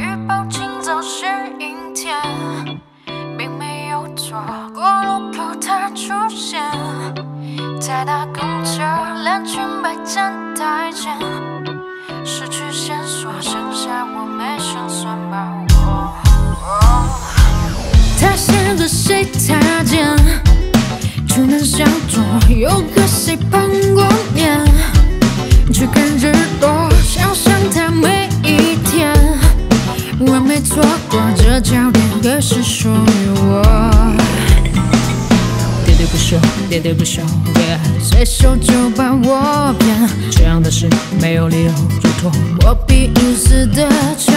预报今早是阴天，并没有错过路口它出现，在搭公车蓝裙摆站太前，失去线索，剩下我没胜算把握。他先着谁擦肩，出门向左，又和谁碰过面，焦点，可是属于我。喋喋不休，喋喋不休，随手就把我骗，这样的事没有理由嘱托。我比隐私的权，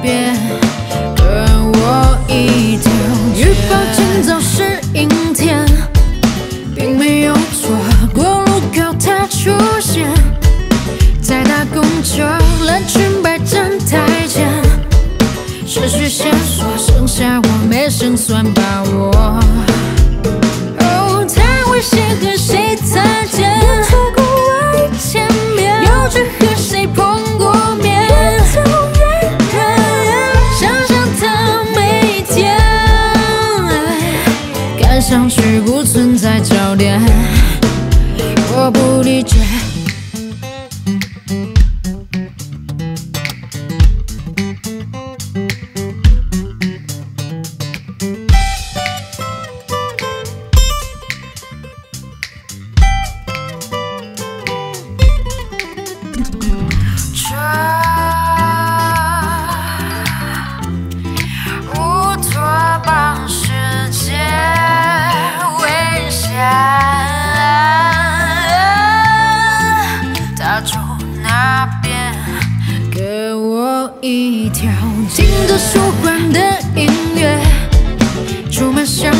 那边跟我一条街。预报今早是阴天，并没有错过路口他出现，在搭公车蓝裙摆站台前，失去线索，剩下我没胜算把握。看上去不存在焦点，我不理解。一条。听着舒缓的音乐，出门想，